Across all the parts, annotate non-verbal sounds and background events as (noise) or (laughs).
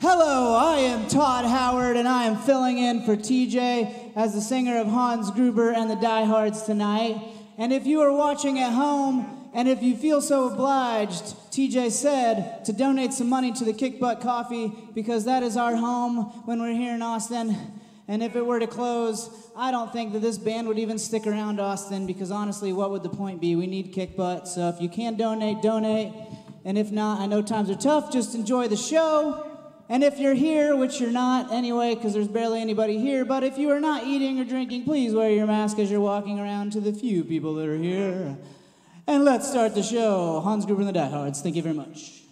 Hello, I am Todd Howard, and I am filling in for TJ as the singer of Hans Gruber and the Diehards tonight. And if you are watching at home, and if you feel so obliged, TJ said to donate some money to the Kick Butt Coffee because that is our home when we're here in Austin. And if it were to close, I don't think that this band would even stick around Austin because honestly, what would the point be? We need Kick Butt. So if you can donate, donate. And if not, I know times are tough. Just enjoy the show. And if you're here, which you're not anyway, because there's barely anybody here, but if you are not eating or drinking, please wear your mask as you're walking around to the few people that are here. And let's start the show. Hans Gruber and the Diehards, thank you very much.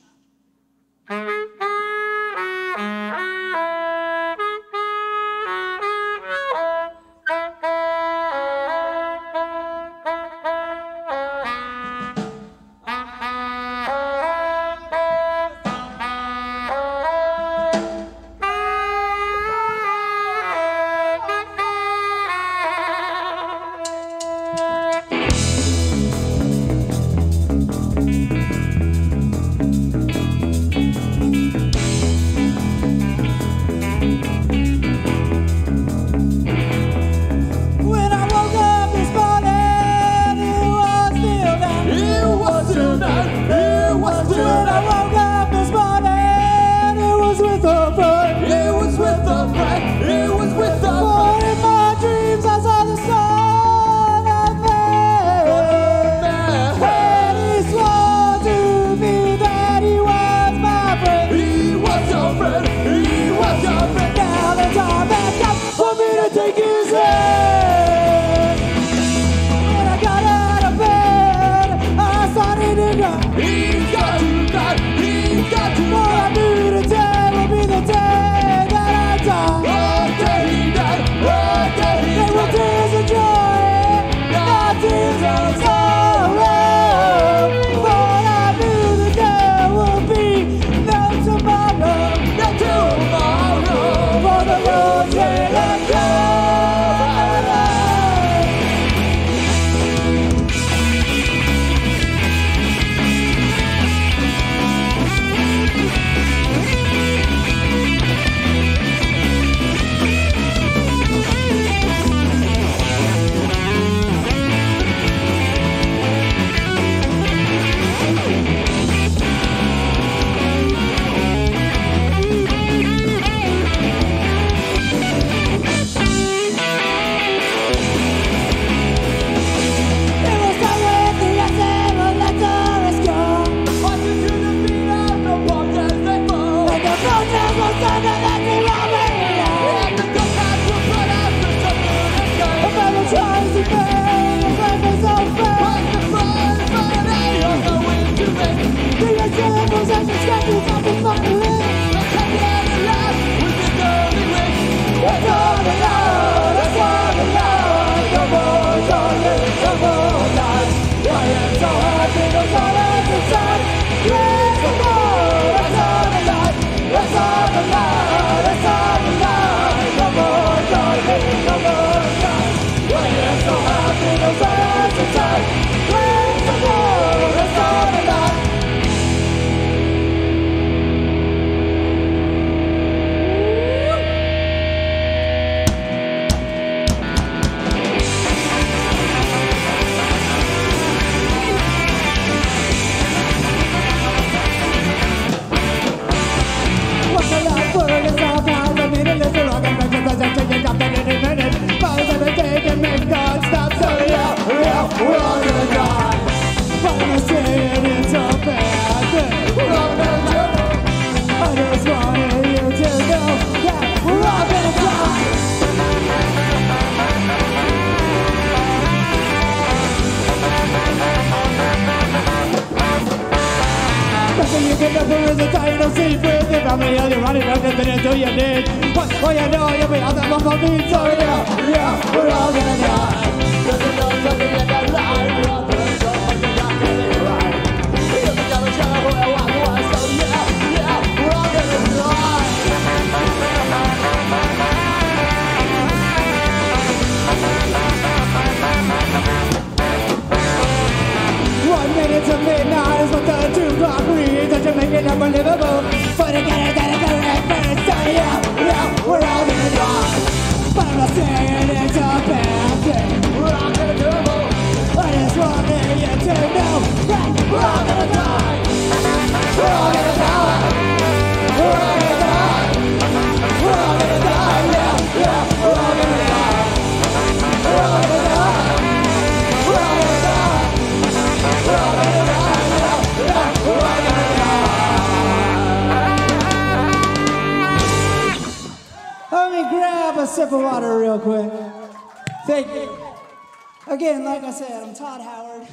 Again, like I said, I'm Todd Howard,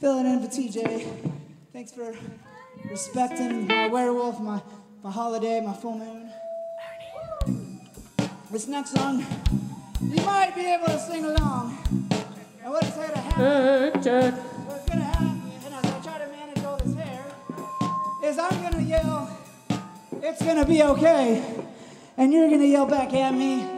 filling in for TJ. Thanks for respecting my werewolf, my, my holiday, my full moon. This next song, you might be able to sing along. And what is going to happen? What's going to happen, and as I try to manage all this hair, is I'm going to yell, it's going to be okay. And you're going to yell back at me,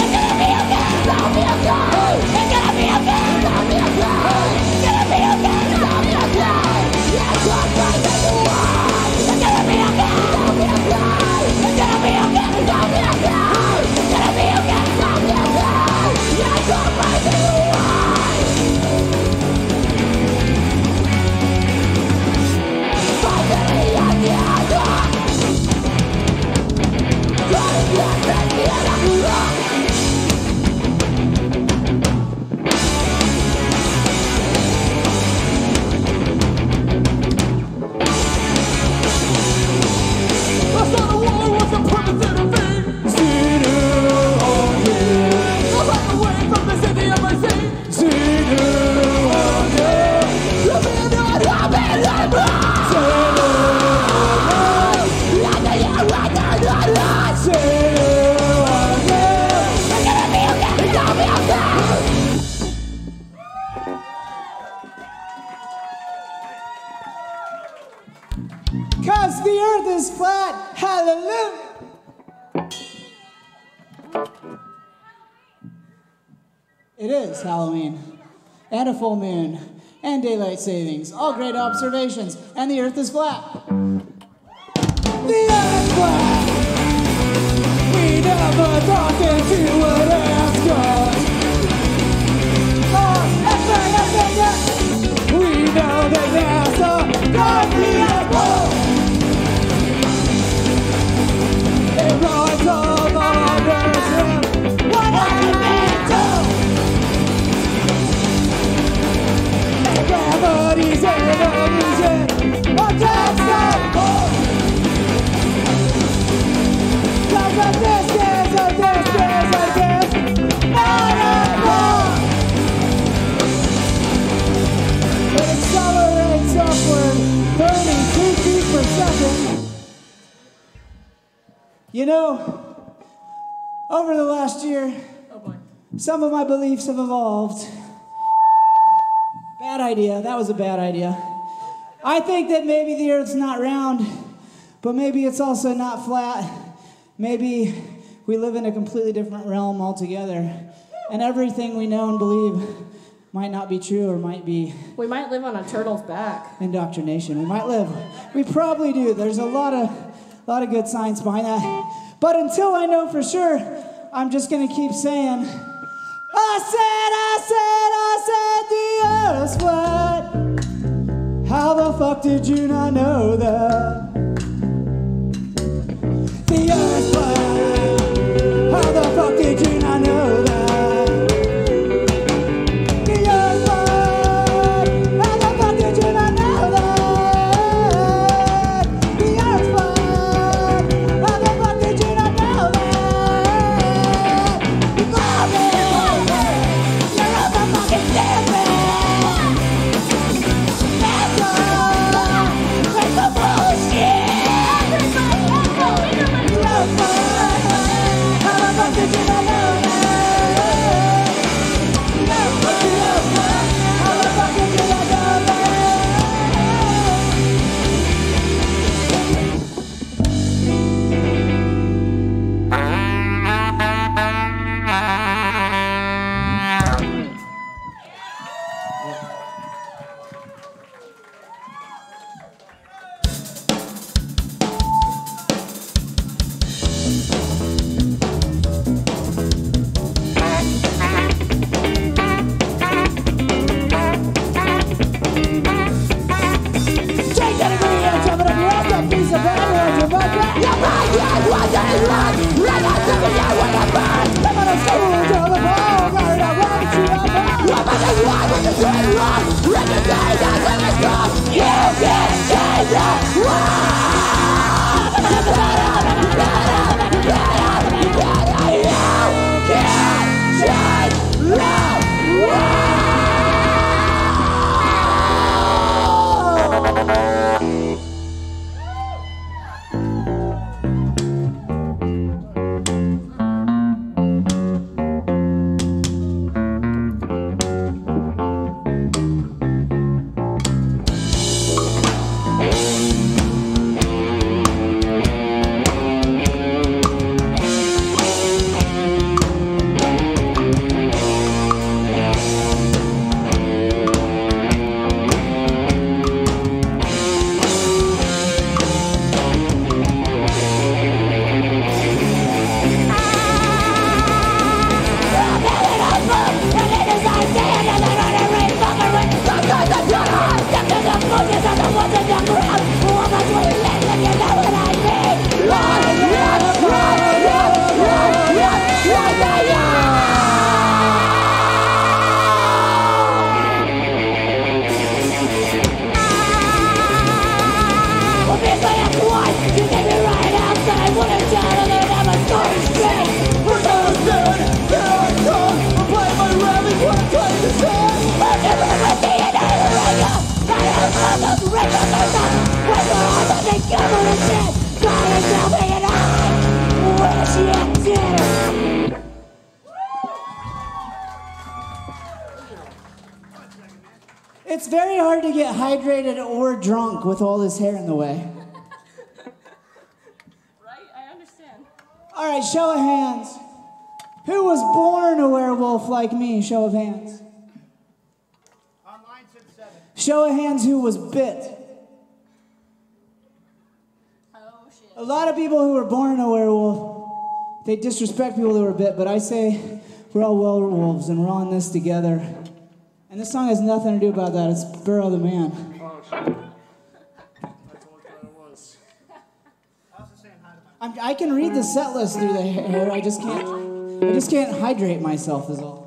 savings. All great observations, and the earth is flat. Know, over the last year, oh, some of my beliefs have evolved. Bad idea. That was a bad idea. I think that maybe the Earth's not round, but maybe it's also not flat. Maybe we live in a completely different realm altogether, and everything we know and believe might not be true or might be We might live on a turtle's back. indoctrination. We might live. We probably do. There's a lot of, lot of good science behind that. But until I know for sure, I'm just gonna keep saying. I said, I said, I said, the Earth's flat. How the fuck did you not know that? The Earth's All right, show of hands. Who was born a werewolf like me? Show of hands. Online said seven. Show of hands who was bit. Oh shit. A lot of people who were born a werewolf, they disrespect people who were bit, but I say we're all werewolves and we're all in this together. And this song has nothing to do about that. It's Burrow the Man. Oh, I'm, I can read the set list through the hair. I just can't. I just can't hydrate myself. Is all.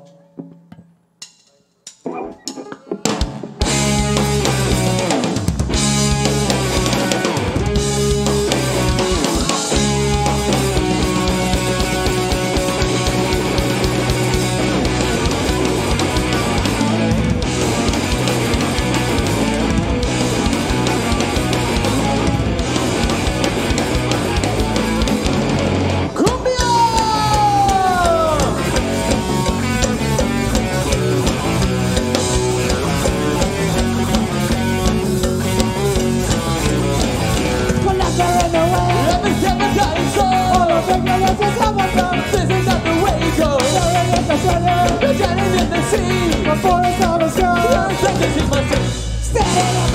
see my voice on the sky. Your presence is my sin. Stand.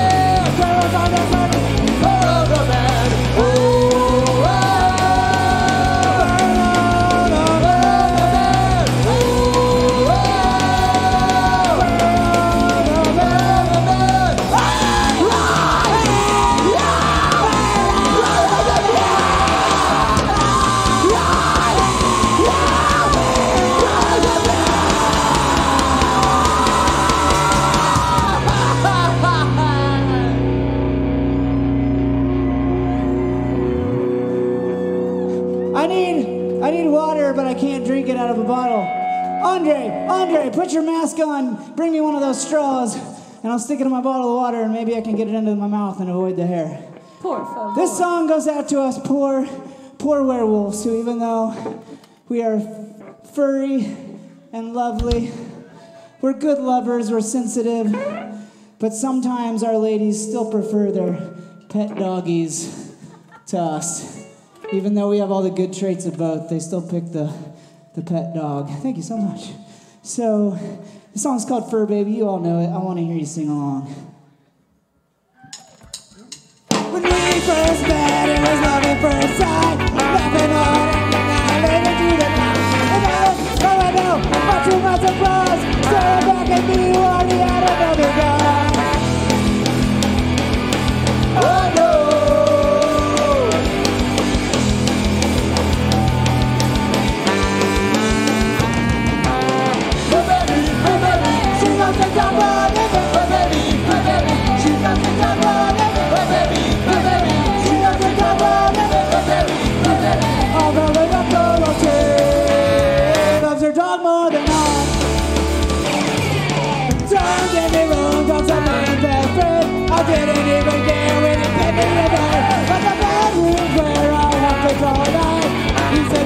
stick it in my bottle of water, and maybe I can get it into my mouth and avoid the hair. Poor favor. This song goes out to us poor, poor werewolves who, even though We are furry and lovely. We're good lovers, we're sensitive, but sometimes our ladies still prefer their pet doggies to us. Even though we have all the good traits of both, they still pick the, the pet dog. Thank you so much. So, the song's called Fur Baby. You all know it. I want to hear you sing along. When we first met, it was love at first sight. On later to the night. And I, I. Staring back at me had another guy.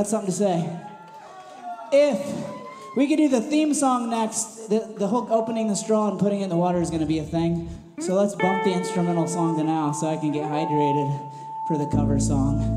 got something to say. If we could do the theme song next, the, the opening the straw and putting it in the water is gonna be a thing. So let's bump the instrumental song to now so I can get hydrated for the cover song.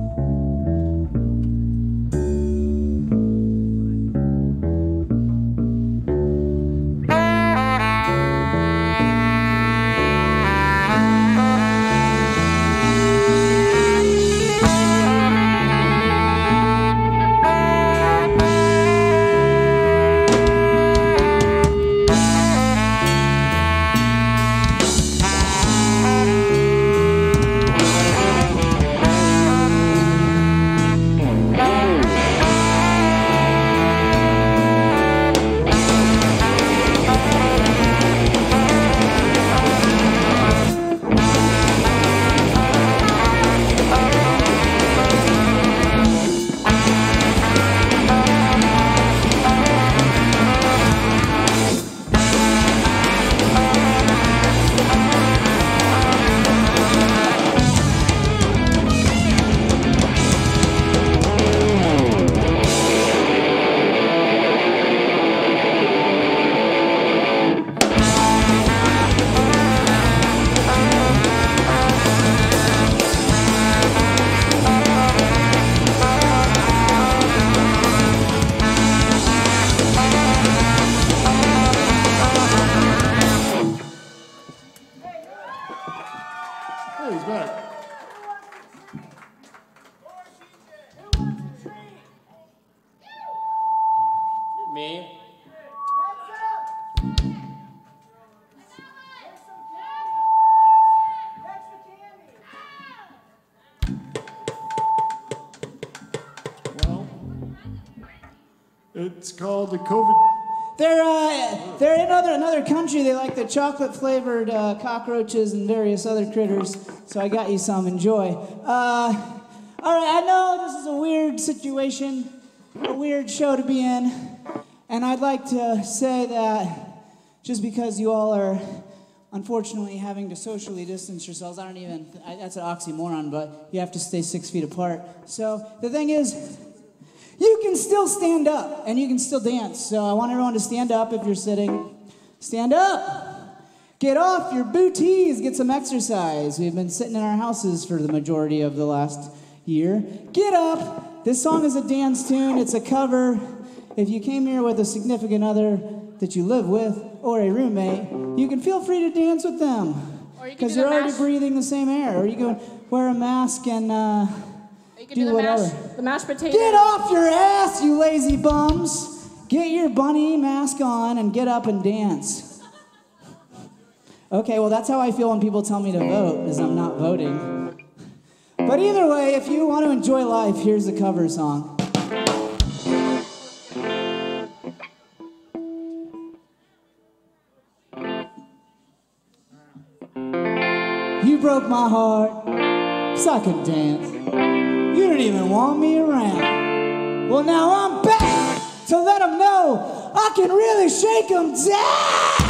Called the COVID. They're uh, they're in other, another country. They like the chocolate flavored uh, cockroaches and various other critters. So I got you some. Enjoy. Uh, all right. I know this is a weird situation, a weird show to be in, and I'd like to say that just because you all are unfortunately having to socially distance yourselves, I don't even. I, that's an oxymoron, but you have to stay six feet apart. So the thing is you can still stand up and you can still dance. So I want everyone to stand up if you're sitting. Stand up. Get off your booties. Get some exercise. We've been sitting in our houses for the majority of the last year. Get up. This song is a dance tune, it's a cover. If you came here with a significant other that you live with or a roommate, you can feel free to dance with them. Or you can Because you're the already breathing the same air. Or you can wear a mask and. Uh, You can Do do, the, whatever. mash, the mashed potato. Get off your ass, you lazy bums. Get your bunny mask on and get up and dance. Okay, well, that's how I feel when people tell me to vote, is I'm not voting. But either way, if you want to enjoy life, here's a cover song. You broke my heart, cause I could dance. You didn't even want me around. Well, now I'm back to let them know I can really shake them down.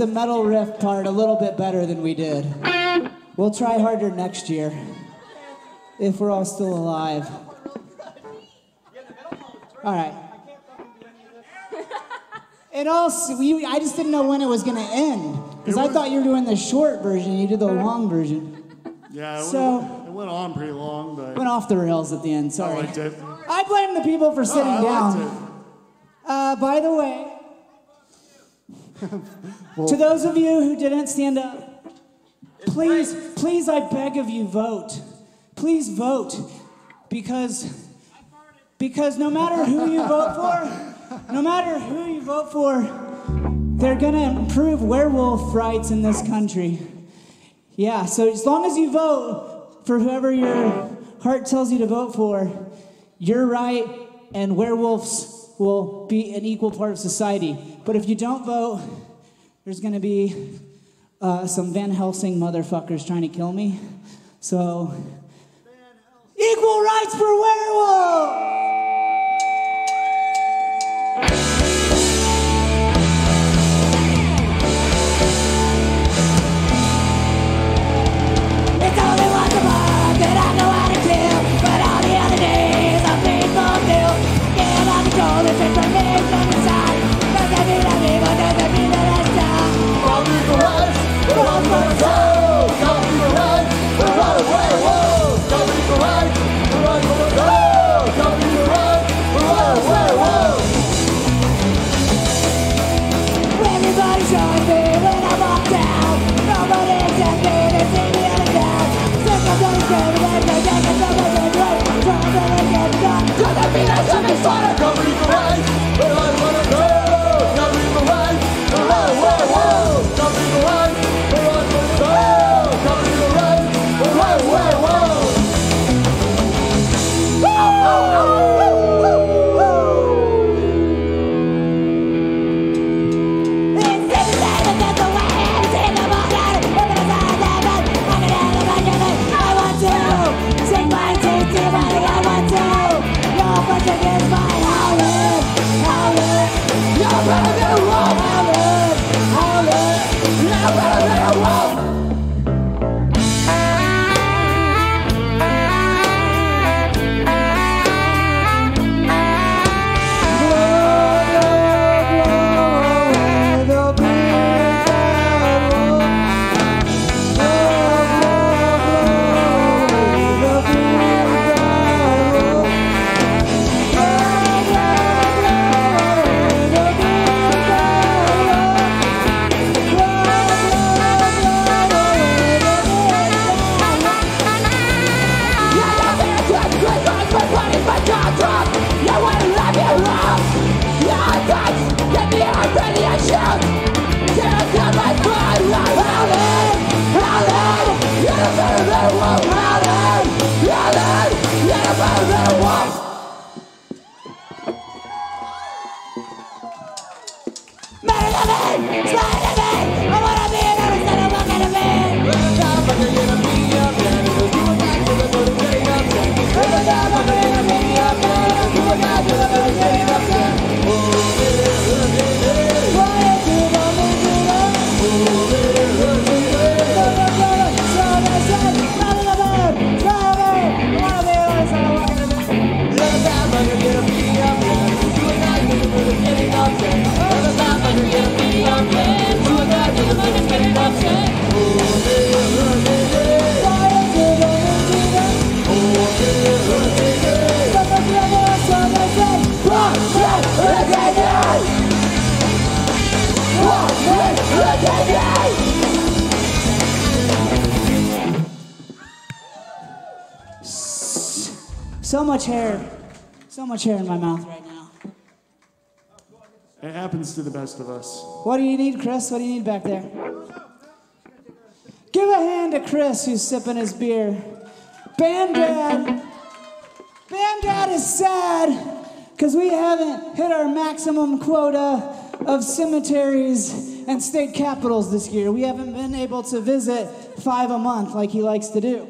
The metal riff part a little bit better than we did. We'll try harder next year. If we're all still alive. All right. It all, s- we, I just didn't know when it was going to end. Because I thought you were doing the short version, you did the long version. Yeah, it, So- went, it went on pretty long, but Went off the rails at the end, Sorry. I liked it. I blame the people for sitting Oh, I down. liked it. Uh, by the way, (laughs) to those of you who didn't stand up, please, please, I beg of you, vote. Please vote, because because no matter who you vote for, no matter who you vote for, they're gonna improve werewolf rights in this country. Yeah, so as long as you vote for whoever your heart tells you to vote for, you're right, and werewolves will be an equal part of society. But if you don't vote, there's going to be uh, some Van Helsing motherfuckers trying to kill me. So, equal rights for werewolves! So much hair. So much hair in my mouth right now. It happens to the best of us. What do you need, Chris? What do you need back there? Give a hand to Chris who's sipping his beer. Bandad. Bandad is sad because we haven't hit our maximum quota of cemeteries and state capitals this year. We haven't been able to visit five a month like he likes to do.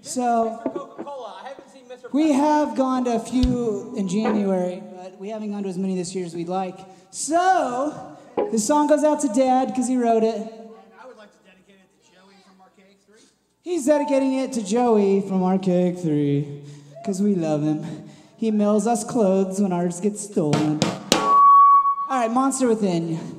So Coca-Cola. I haven't seen Mr. we have gone to a few in January, but we haven't gone to as many this year as we'd like. So this song goes out to Dad because he wrote it. I would like to dedicate it to Joey from Archaic 3. He's dedicating it to Joey from Archaic 3 because we love him. He mails us clothes when ours get stolen. All right, Monster Within.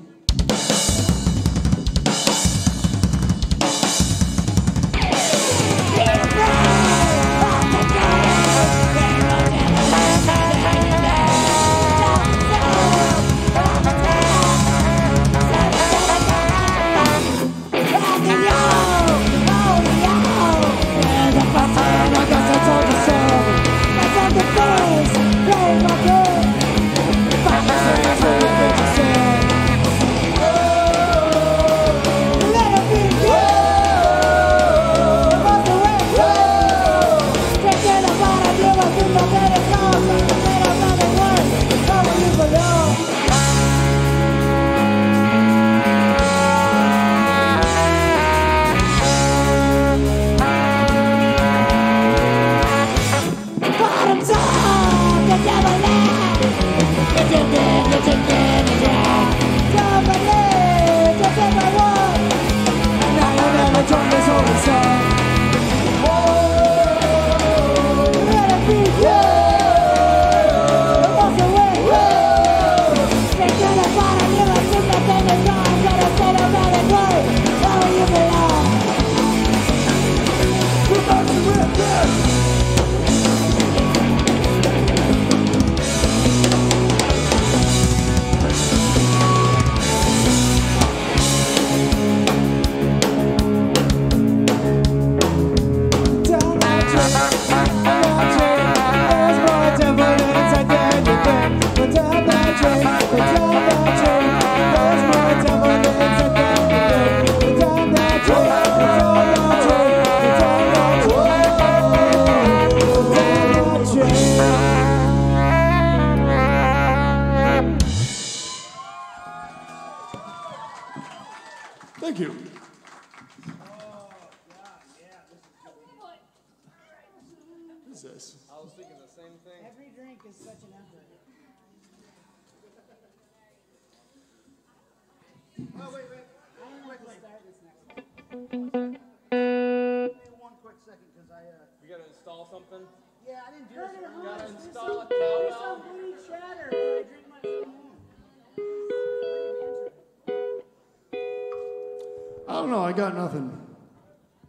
I don't know, I got nothing.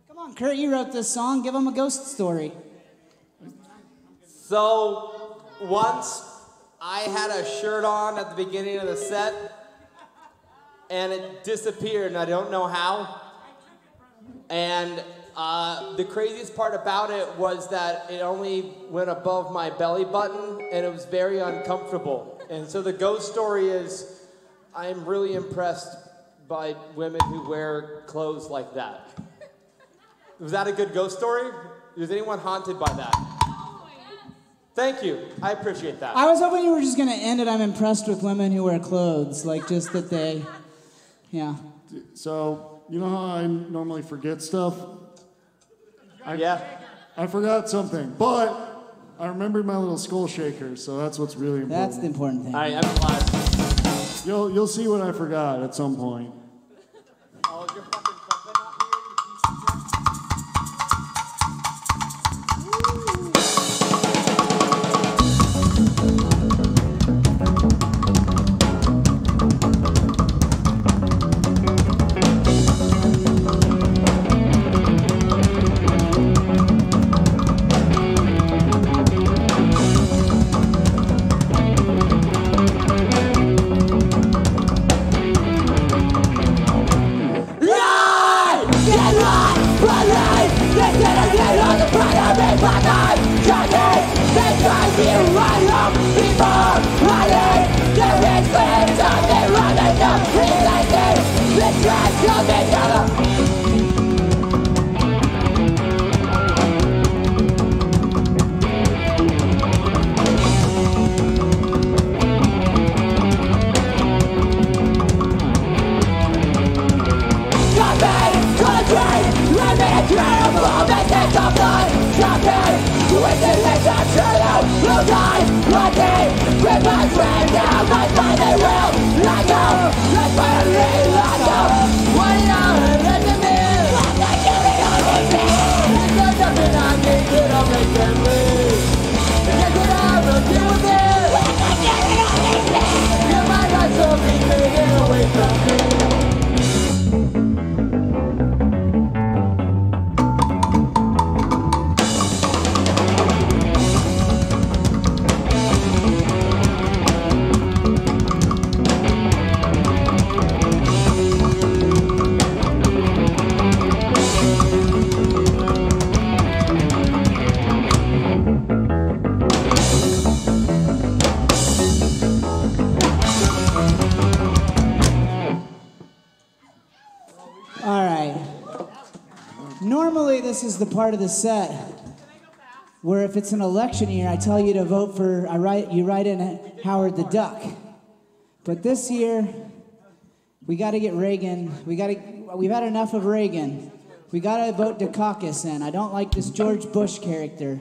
Come on, Kurt, you wrote this song. Give them a ghost story. So once I had a shirt on at the beginning of the set, and it disappeared, and I don't know how. And uh, the craziest part about it was that it only went above my belly button, and it was very uncomfortable. And so the ghost story is, I'm really impressed by women who wear clothes like that. Was that a good ghost story? Was anyone haunted by that? Thank you. I appreciate that. I was hoping you were just gonna end it. I'm impressed with women who wear clothes, like just that they, yeah. So, you know how I normally forget stuff? I, yeah. I forgot something, but I remembered my little skull shaker, so that's what's really important. That's the important thing. All right, I'm glad. You'll, you'll see what I forgot at some point. that I With my friend now, my father will let go Let's finally this is the part of the set where if it's an election year, I tell you to vote for, I write, you write in Howard the Duck. But this year, we got to get Reagan. We got to, we've had enough of Reagan. We got to vote Dukakis in. I don't like this George Bush character.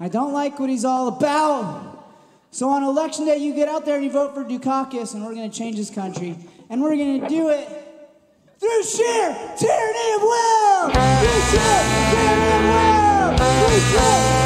I don't like what he's all about. So on election day, you get out there and you vote for Dukakis, and we're going to change this country. And we're going to do it through sheer tyranny of will. Through sheer tyranny of will. Through sheer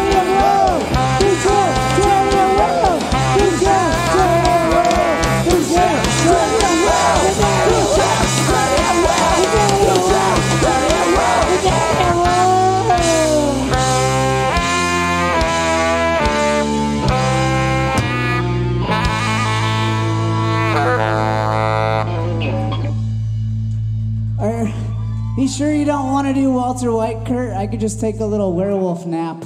sure you don't want to do Walter White, Kurt? I could just take a little werewolf nap.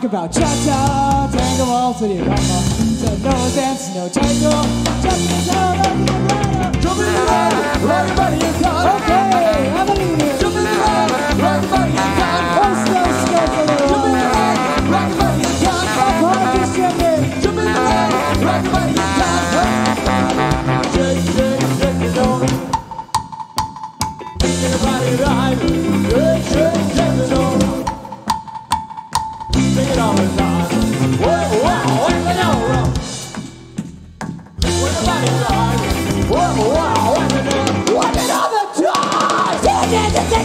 Talk about cha-cha, tango your mama. So no dance, no tango, just the of the. Jump in the air, rock your body and time. Okay, I believe you. Jump in the air, rock your body and time. First, no skirts a little Jump in the air, rock your body and time. Up high, just jump in. The air, rock your body and time. Shake, shake, shake the door. Shake your body right.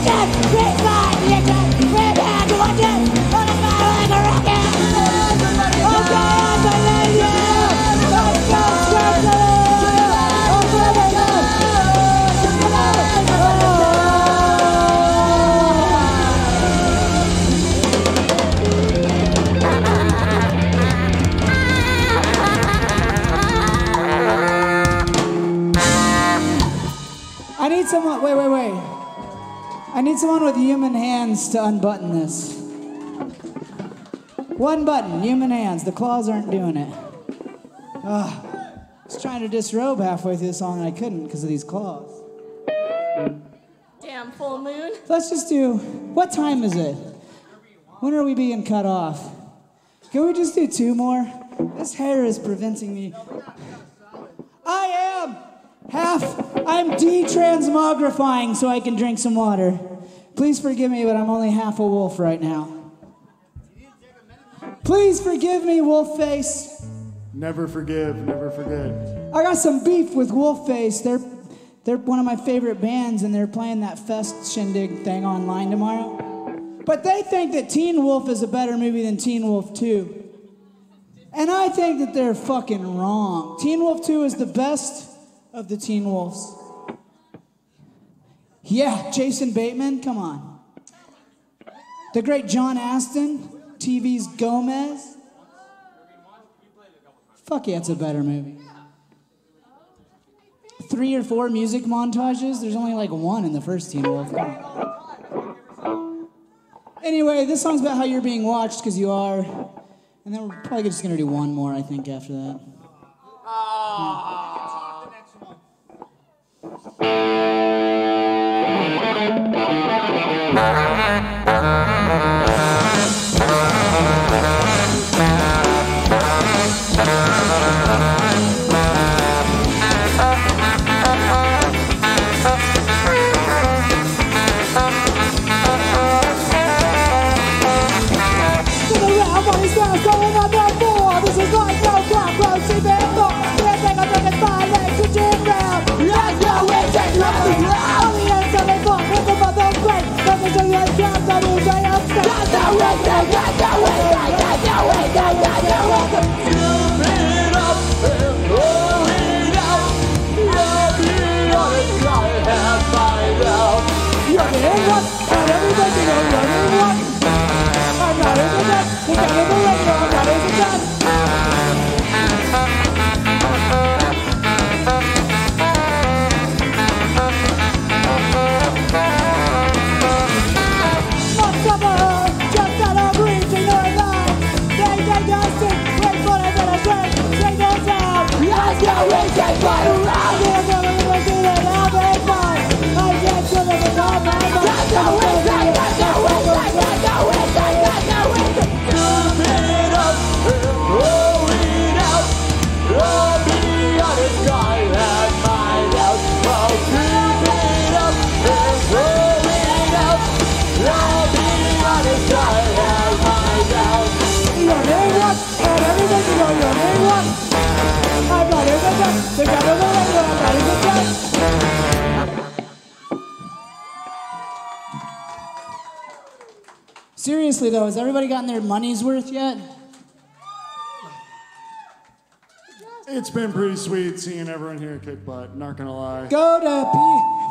Time? I need someone with human hands to unbutton this. One button, human hands. The claws aren't doing it. Ugh. I was trying to disrobe halfway through the song and I couldn't because of these claws. Damn full moon. Let's just do. What time is it? When are we being cut off? Can we just do two more? This hair is preventing me. I am half. I'm detransmogrifying so I can drink some water. Please forgive me, but I'm only half a wolf right now. Please forgive me, wolf face. Never forgive, never forget. I got some beef with Wolfface. They're they're one of my favorite bands, and they're playing that Fest Shindig thing online tomorrow. But they think that Teen Wolf is a better movie than Teen Wolf 2. And I think that they're fucking wrong. Teen Wolf 2 is the best of the Teen Wolves. Yeah, Jason Bateman, come on. The great John Astin, TV's Gomez. Fuck yeah, it's a better movie. Three or four music montages. There's only like one in the first Teen Wolf. Anyway, this song's about how you're being watched because you are. And then we're probably just gonna do one more, I think, after that. Let's go! Seriously though, has everybody gotten their money's worth yet? It's been pretty sweet seeing everyone here kick butt, not gonna lie. Go to P.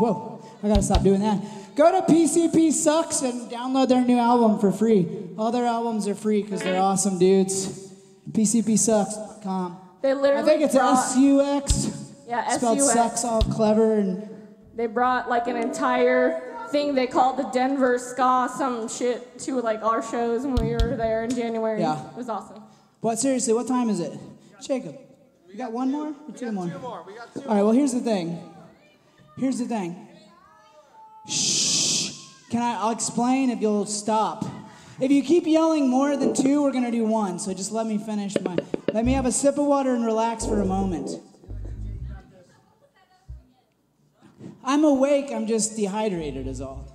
Whoa, I gotta stop doing that. Go to PCP Sucks and download their new album for free. All their albums are free because they're awesome dudes. PCPSucks.com. They literally I think it's brought, S U X. Yeah, S-U-X. Spelled SUX. sucks all clever and They brought like an entire thing they called the Denver Ska some shit to like our shows when we were there in January. Yeah. It was awesome. What seriously, what time is it? Jacob. You got one more? Or two more? Two more. We got two. All right, well, here's the thing. Here's the thing. Shh. Can I? I'll explain if you'll stop. If you keep yelling more than two, we're gonna do one. So just let me finish my. Let me have a sip of water and relax for a moment. I'm awake. I'm just dehydrated, is all.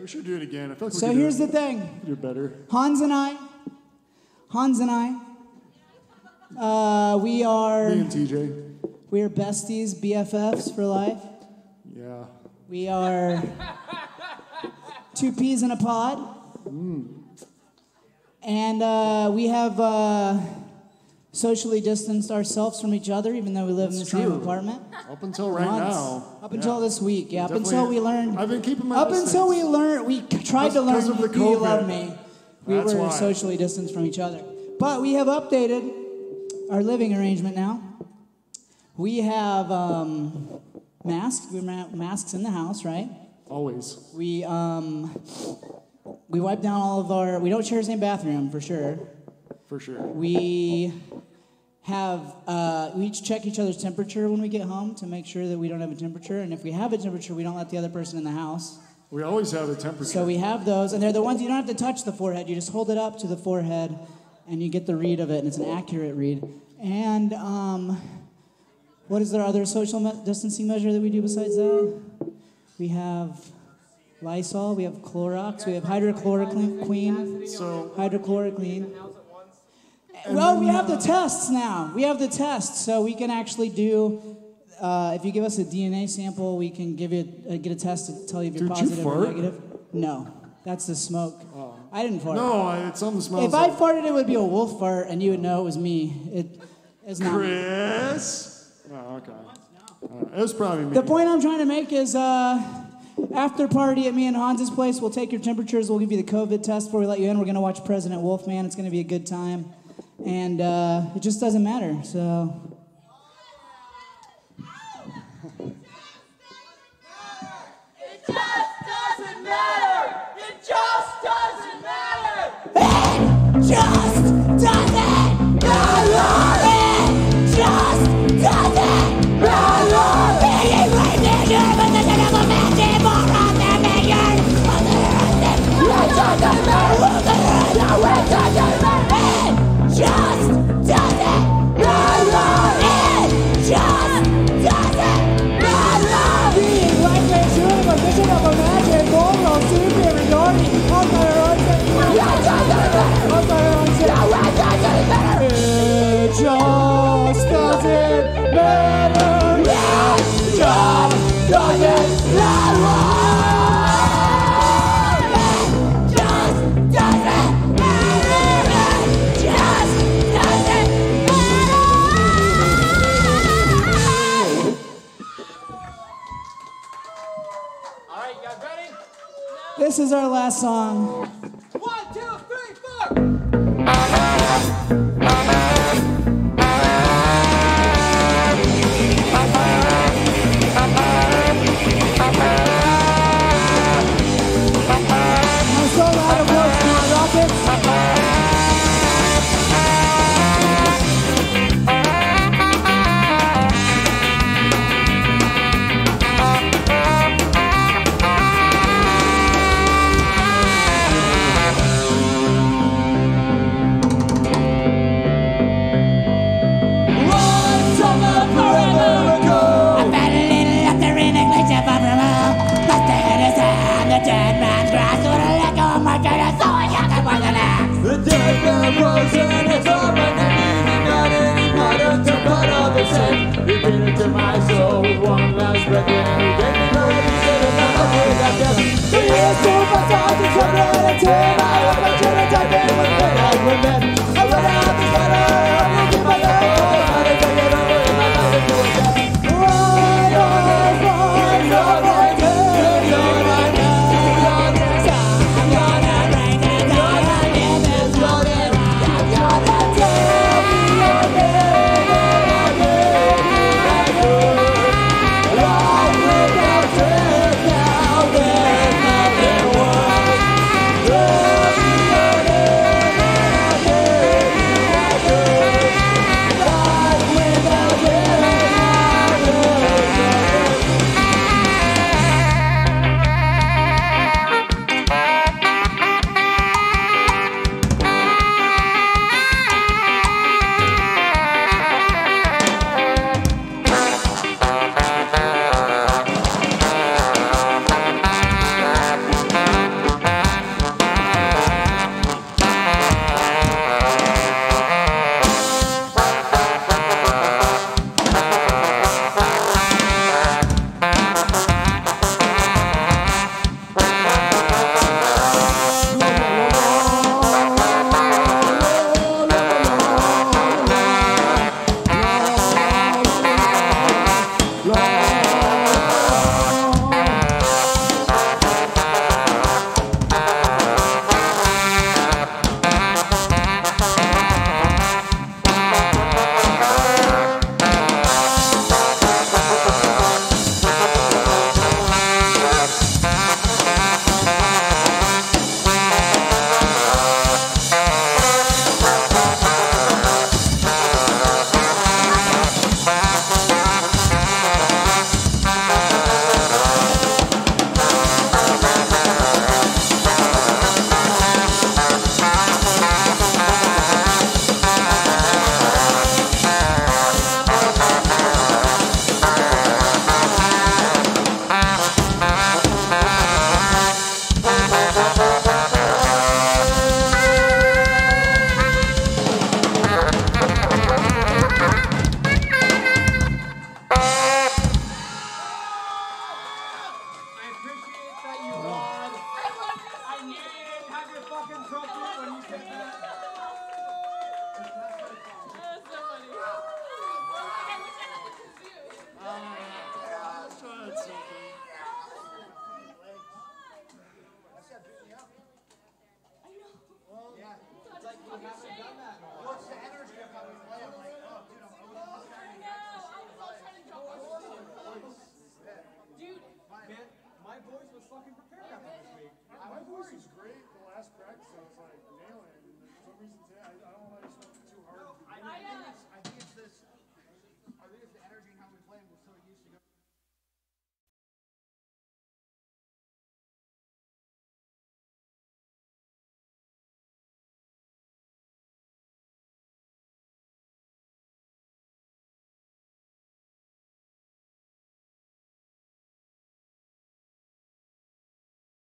We should do it again. I feel like So here's the thing. do better. Hans and I. Hans and I. Uh, we are Me and TJ. we are besties, BFFs for life. Yeah. We are two peas in a pod. And uh, we have uh, socially distanced ourselves from each other, even though we live in the That's same apartment. Up until right now. Up until this week, yeah. Up Definitely- until we learned. I've been keeping my Up distance. until we learned, we tried to learn of the Do you love me. We That's were why. socially distanced from each other. But we have updated our living arrangement now. We have um, masks. We have masks in the house, right? Always. We um, we wipe down all of our. We don't share the same bathroom for sure. For sure. We have uh, we each check each other's temperature when we get home to make sure that we don't have a temperature, and if we have a temperature, we don't let the other person in the house. We always have a temperature. So we have those, and they're the ones you don't have to touch the forehead. You just hold it up to the forehead, and you get the read of it, and it's an accurate read. And um, what is our other social me- distancing measure that we do besides that? We have Lysol, we have Clorox, we have hydrochloroquine, so hydrochloroquine. Well, we have the tests now. We have the tests, so we can actually do. Uh, if you give us a DNA sample, we can give you uh, get a test to tell you if you're Did you positive or fart? negative. No, that's the smoke. I didn't fart. no, I- it's something smells. if I like farted, it would be a wolf fart, and you would know it was me. It is not. me. Chris. Oh, okay. Uh, it was probably me. The point I'm trying to make is uh, after party at me and Hans's place, we'll take your temperatures. We'll give you the COVID test before we let you in. We're going to watch President Wolfman. It's going to be a good time. And uh, it just doesn't matter. So. It just doesn't matter. It just doesn't matter. just doesn't matter. This is our last song. said You've been into my soul with one last breath And you. gave me no reason to the matter with that death He is too fast out, he's running I have to take him with